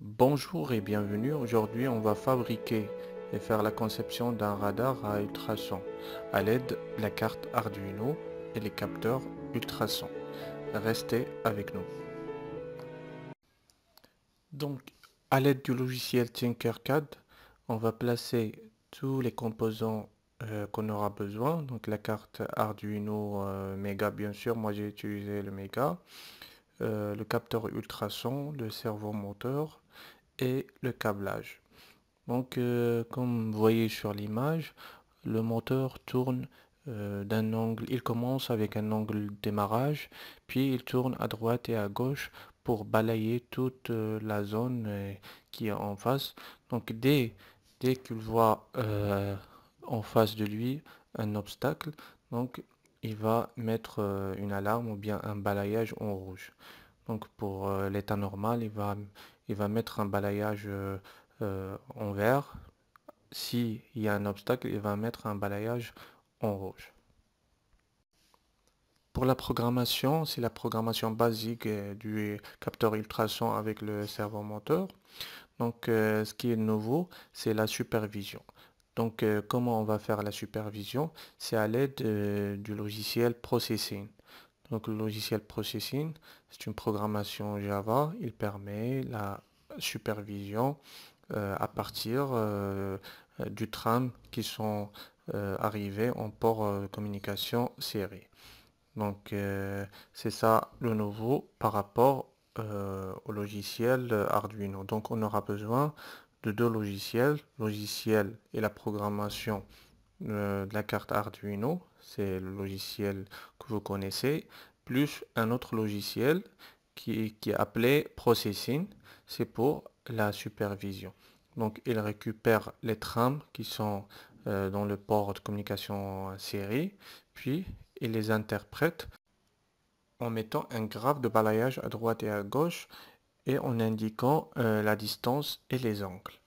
Bonjour et bienvenue. Aujourd'hui, on va fabriquer et faire la conception d'un radar à ultrasons à l'aide de la carte Arduino et les capteurs ultrasons. Restez avec nous. Donc, à l'aide du logiciel Tinkercad, on va placer tous les composants euh, qu'on aura besoin. Donc, la carte Arduino euh, Mega, bien sûr. Moi, j'ai utilisé le Mega. Euh, le capteur ultrason, le servo moteur et le câblage. Donc comme vous voyez sur l'image, le moteur tourne d'un angle, il commence avec un angle démarrage, puis il tourne à droite et à gauche pour balayer toute la zone qui est en face. Donc dès, dès qu'il voit en face de lui un obstacle, donc il va mettre une alarme ou bien un balayage en rouge. Donc pour l'état normal, il va, il va mettre un balayage en vert. S'il y a un obstacle, il va mettre un balayage en rouge. Pour la programmation, c'est la programmation basique du capteur ultrason avec le servo moteur. Donc ce qui est nouveau, c'est la supervision. Donc comment on va faire la supervision? C'est à l'aide du logiciel Processing. Donc le logiciel Processing, c'est une programmation Java. Il permet la supervision à partir du tram qui sont arrivés en port communication série. Donc c'est ça le nouveau par rapport au logiciel Arduino. Donc on aura besoin de deux logiciels, logiciel et la programmation de la carte Arduino, c'est le logiciel que vous connaissez, plus un autre logiciel qui, qui est appelé Processing, c'est pour la supervision. Donc il récupère les trames qui sont euh, dans le port de communication série, puis il les interprète en mettant un graphe de balayage à droite et à gauche et en indiquant euh, la distance et les angles.